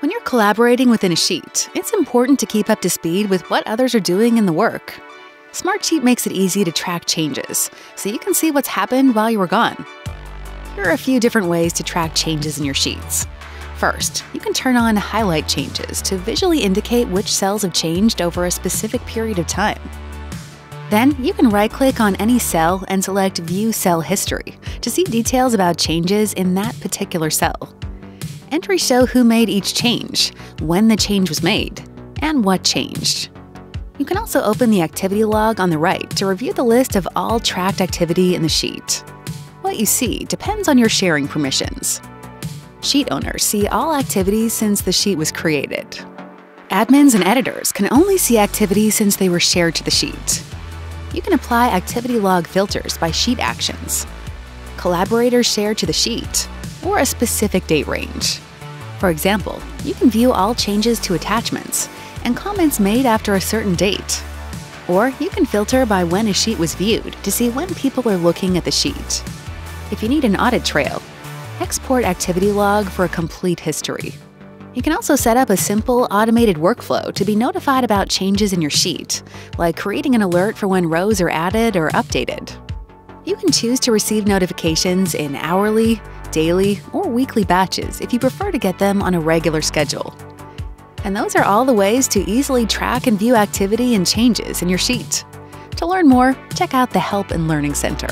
When you're collaborating within a sheet, it's important to keep up to speed with what others are doing in the work. Smartsheet makes it easy to track changes, so you can see what's happened while you were gone. Here are a few different ways to track changes in your sheets. First, you can turn on Highlight Changes to visually indicate which cells have changed over a specific period of time. Then, you can right click on any cell and select View Cell History to see details about changes in that particular cell. Entries show who made each change, when the change was made, and what changed. You can also open the activity log on the right to review the list of all tracked activity in the sheet. What you see depends on your sharing permissions. Sheet owners see all activities since the sheet was created. Admins and editors can only see activity since they were shared to the sheet. You can apply activity log filters by sheet actions. Collaborators share to the sheet, or a specific date range. For example, you can view all changes to attachments and comments made after a certain date. Or you can filter by when a sheet was viewed to see when people are looking at the sheet. If you need an audit trail, export Activity Log for a complete history. You can also set up a simple automated workflow to be notified about changes in your sheet, like creating an alert for when rows are added or updated. You can choose to receive notifications in hourly, daily, or weekly batches if you prefer to get them on a regular schedule. And those are all the ways to easily track and view activity and changes in your sheet. To learn more, check out the Help and Learning Center.